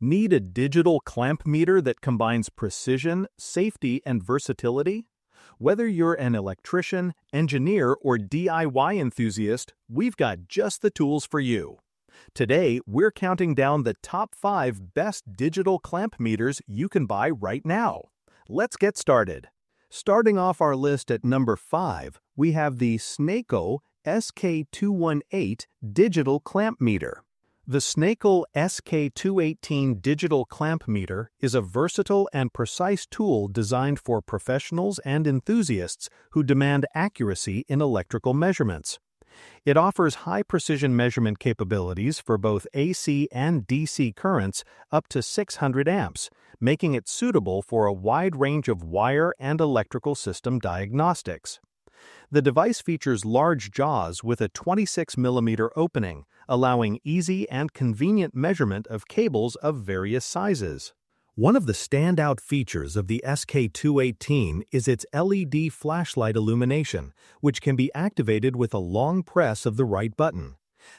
Need a digital clamp meter that combines precision, safety, and versatility? Whether you're an electrician, engineer, or DIY enthusiast, we've got just the tools for you. Today, we're counting down the top 5 best digital clamp meters you can buy right now. Let's get started. Starting off our list at number 5, we have the Snakol SK218 digital clamp meter. The Snakol SK218 digital clamp meter is a versatile and precise tool designed for professionals and enthusiasts who demand accuracy in electrical measurements. It offers high precision measurement capabilities for both AC and DC currents up to 600 amps, making it suitable for a wide range of wire and electrical system diagnostics. The device features large jaws with a 26 mm opening, allowing easy and convenient measurement of cables of various sizes. One of the standout features of the SK218 is its LED flashlight illumination, which can be activated with a long press of the right button.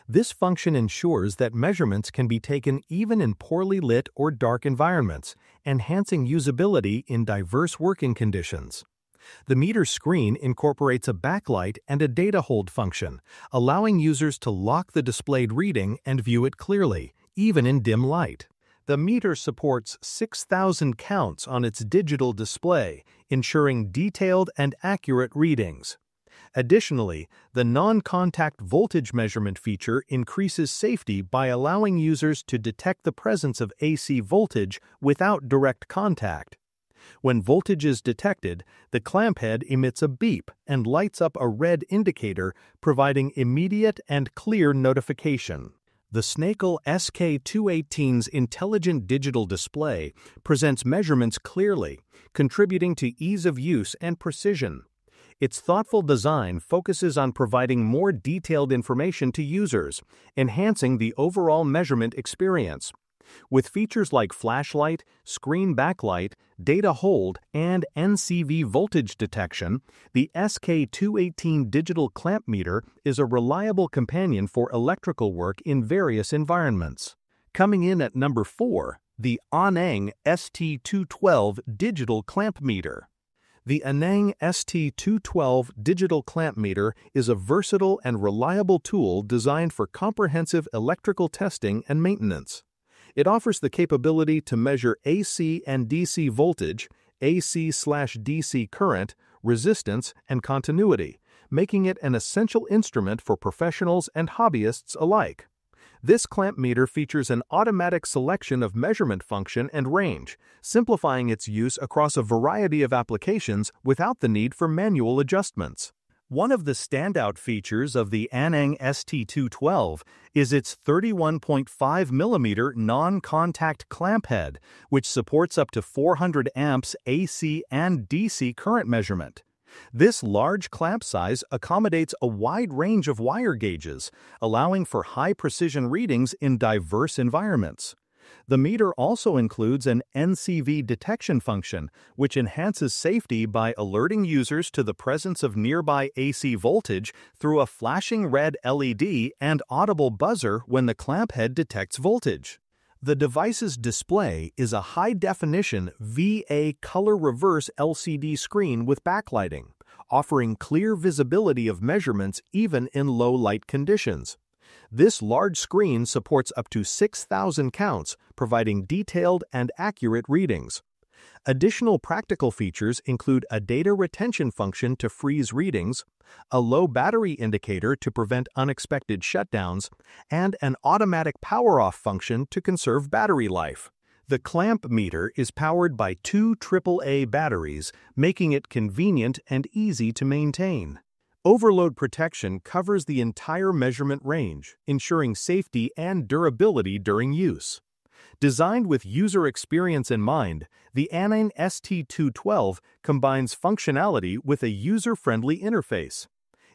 This function ensures that measurements can be taken even in poorly lit or dark environments, enhancing usability in diverse working conditions. The meter screen incorporates a backlight and a data hold function, allowing users to lock the displayed reading and view it clearly, even in dim light. The meter supports 6,000 counts on its digital display, ensuring detailed and accurate readings. Additionally, the non-contact voltage measurement feature increases safety by allowing users to detect the presence of AC voltage without direct contact. When voltage is detected, the clamp head emits a beep and lights up a red indicator, providing immediate and clear notification. The Snakol SK218's intelligent digital display presents measurements clearly, contributing to ease of use and precision. Its thoughtful design focuses on providing more detailed information to users, enhancing the overall measurement experience. With features like flashlight, screen backlight, data hold, and NCV voltage detection, the SK218 digital clamp meter is a reliable companion for electrical work in various environments. Coming in at number 4, the Aneng ST212 digital clamp meter. The Aneng ST212 digital clamp meter is a versatile and reliable tool designed for comprehensive electrical testing and maintenance. It offers the capability to measure AC and DC voltage, AC DC current, resistance, and continuity, making it an essential instrument for professionals and hobbyists alike. This clamp meter features an automatic selection of measurement function and range, simplifying its use across a variety of applications without the need for manual adjustments. One of the standout features of the Aneng ST212 is its 31.5 mm non-contact clamp head, which supports up to 400 amps AC and DC current measurement. This large clamp size accommodates a wide range of wire gauges, allowing for high precision readings in diverse environments. The meter also includes an NCV detection function, which enhances safety by alerting users to the presence of nearby AC voltage through a flashing red LED and audible buzzer when the clamp head detects voltage. The device's display is a high-definition VA color reverse LCD screen with backlighting, offering clear visibility of measurements even in low light conditions. This large screen supports up to 6,000 counts, providing detailed and accurate readings. Additional practical features include a data retention function to freeze readings, a low battery indicator to prevent unexpected shutdowns, and an automatic power off function to conserve battery life. The clamp meter is powered by two AAA batteries, making it convenient and easy to maintain. Overload protection covers the entire measurement range, ensuring safety and durability during use. Designed with user experience in mind, the Aneng ST212 combines functionality with a user-friendly interface.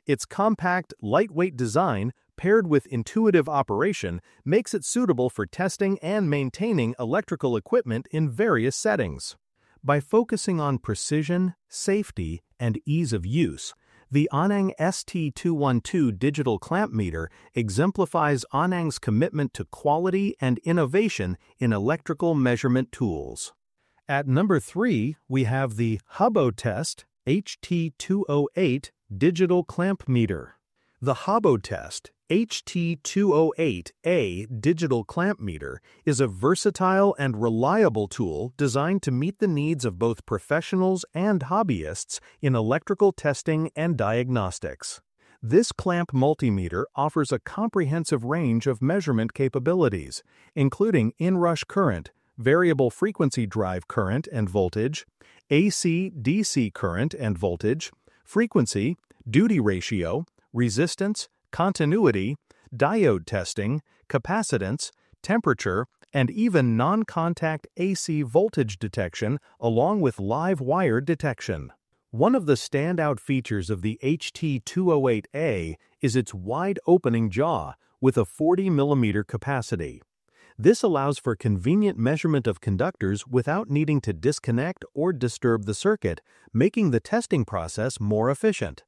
Its compact, lightweight design, paired with intuitive operation, makes it suitable for testing and maintaining electrical equipment in various settings. By focusing on precision, safety, and ease of use, The Aneng ST212 digital clamp meter exemplifies Aneng's commitment to quality and innovation in electrical measurement tools. At number 3, we have the Habotest HT208 digital clamp meter. The Habotest HT208A digital clamp meter is a versatile and reliable tool designed to meet the needs of both professionals and hobbyists in electrical testing and diagnostics. This clamp multimeter offers a comprehensive range of measurement capabilities, including inrush current, variable frequency drive current and voltage, AC DC current and voltage, frequency, duty ratio, resistance, continuity, diode testing, capacitance, temperature, and even non contact AC voltage detection, along with live wire detection. One of the standout features of the HT208A is its wide opening jaw with a 40 mm capacity. This allows for convenient measurement of conductors without needing to disconnect or disturb the circuit, making the testing process more efficient.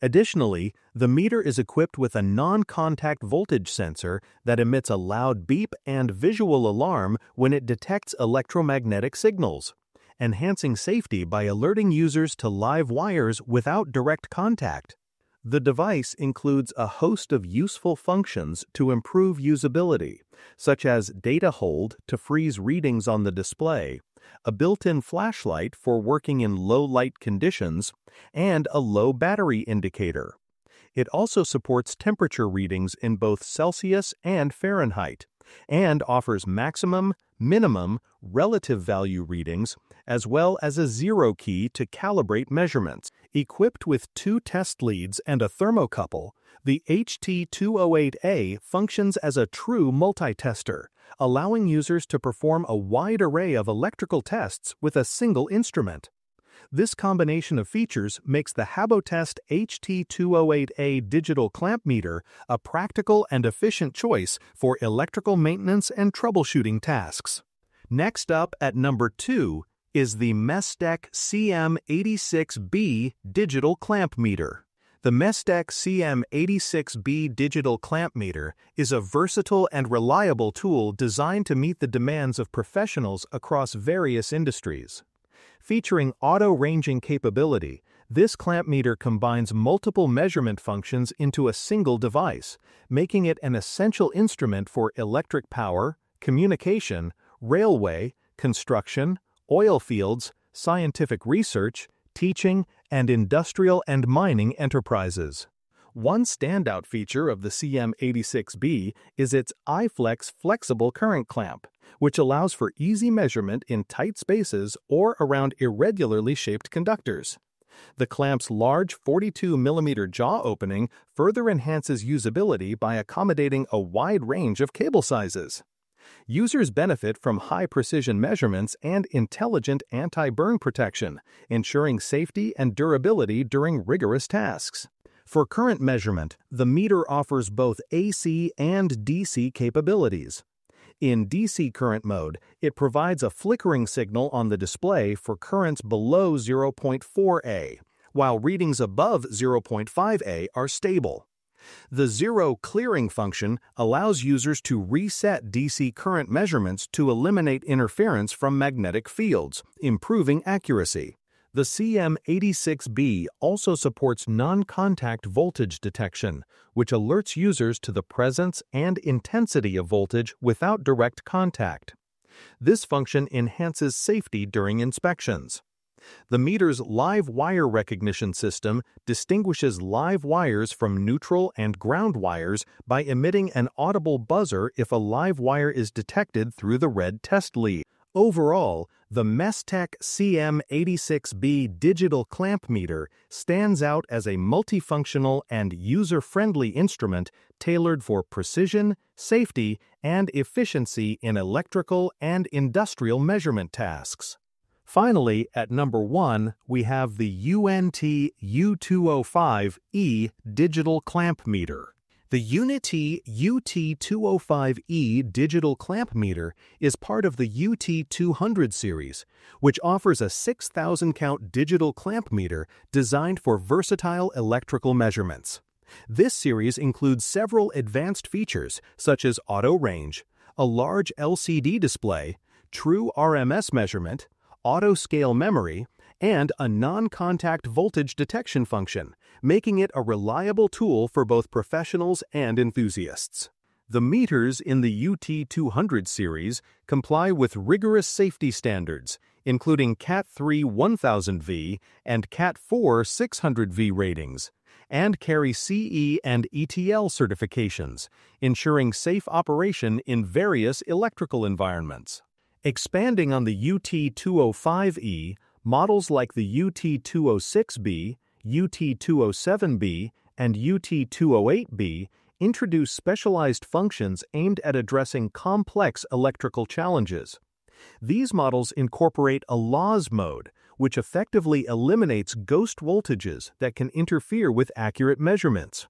Additionally, the meter is equipped with a non-contact voltage sensor that emits a loud beep and visual alarm when it detects electromagnetic signals, enhancing safety by alerting users to live wires without direct contact. The device includes a host of useful functions to improve usability, such as data hold to freeze readings on the display, a built-in flashlight for working in low light conditions, and a low battery indicator. It also supports temperature readings in both Celsius and Fahrenheit, and offers maximum, minimum, relative value readings, as well as a zero key to calibrate measurements. Equipped with two test leads and a thermocouple, the HT208A functions as a true multi-tester, allowing users to perform a wide array of electrical tests with a single instrument. This combination of features makes the Habotest HT208A digital clamp meter a practical and efficient choice for electrical maintenance and troubleshooting tasks. Next up at number 2 is the Mestek CM86B digital clamp meter. The Mestek CM86B digital clamp meter is a versatile and reliable tool designed to meet the demands of professionals across various industries. Featuring auto-ranging capability, this clamp meter combines multiple measurement functions into a single device, making it an essential instrument for electric power, communication, railway, construction, oil fields, scientific research, teaching, and industrial and mining enterprises. One standout feature of the CM86B is its iFlex flexible current clamp, which allows for easy measurement in tight spaces or around irregularly shaped conductors. The clamp's large 42 mm jaw opening further enhances usability by accommodating a wide range of cable sizes. Users benefit from high precision measurements and intelligent anti burn protection, ensuring safety and durability during rigorous tasks. For current measurement, the meter offers both AC and DC capabilities. In DC current mode, it provides a flickering signal on the display for currents below 0.4A, while readings above 0.5A are stable. The zero clearing function allows users to reset DC current measurements to eliminate interference from magnetic fields, improving accuracy. The CM86B also supports non-contact voltage detection, which alerts users to the presence and intensity of voltage without direct contact. This function enhances safety during inspections. The meter's live wire recognition system distinguishes live wires from neutral and ground wires by emitting an audible buzzer if a live wire is detected through the red test lead. Overall, the Mestek CM86B digital clamp meter stands out as a multifunctional and user-friendly instrument tailored for precision, safety, and efficiency in electrical and industrial measurement tasks. Finally, at number 1, we have the UNI-T UT205E digital clamp meter. The UNI-T UT205E digital clamp meter is part of the UT200 series, which offers a 6,000 count digital clamp meter designed for versatile electrical measurements. This series includes several advanced features such as auto range, a large LCD display, true RMS measurement, auto scale memory, and a non-contact voltage detection function, making it a reliable tool for both professionals and enthusiasts. The meters in the UT200 series comply with rigorous safety standards, including Cat 3 1000V and Cat 4 600V ratings, and carry CE and ETL certifications, ensuring safe operation in various electrical environments. Expanding on the UT205E, models like the UT206B, UT207B, and UT208B introduce specialized functions aimed at addressing complex electrical challenges. These models incorporate a LoZ mode, which effectively eliminates ghost voltages that can interfere with accurate measurements.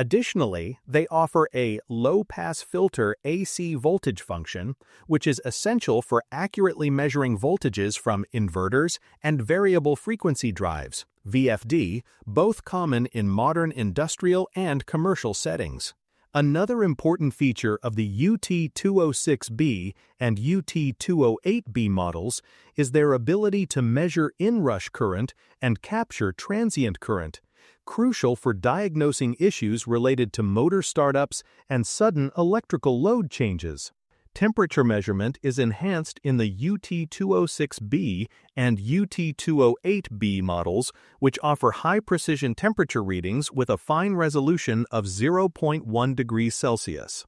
Additionally, they offer a low-pass filter AC voltage function, which is essential for accurately measuring voltages from inverters and variable frequency drives, VFD, both common in modern industrial and commercial settings. Another important feature of the UT206B and UT208B models is their ability to measure inrush current and capture transient current, crucial for diagnosing issues related to motor startups and sudden electrical load changes. Temperature measurement is enhanced in the UT206B and UT208B models, which offer high precision temperature readings with a fine resolution of 0.1 degrees Celsius.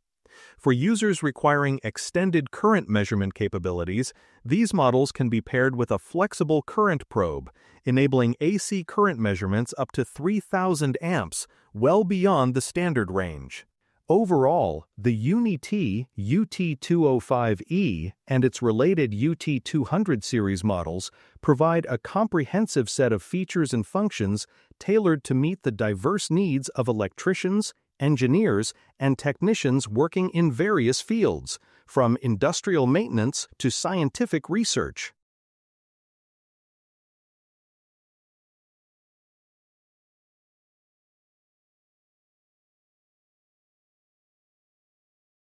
For users requiring extended current measurement capabilities, these models can be paired with a flexible current probe, enabling AC current measurements up to 3000 amps, well beyond the standard range. Overall, the UNI-T UT205E and its related UT200 series models provide a comprehensive set of features and functions tailored to meet the diverse needs of electricians, engineers, and technicians working in various fields, from industrial maintenance to scientific research.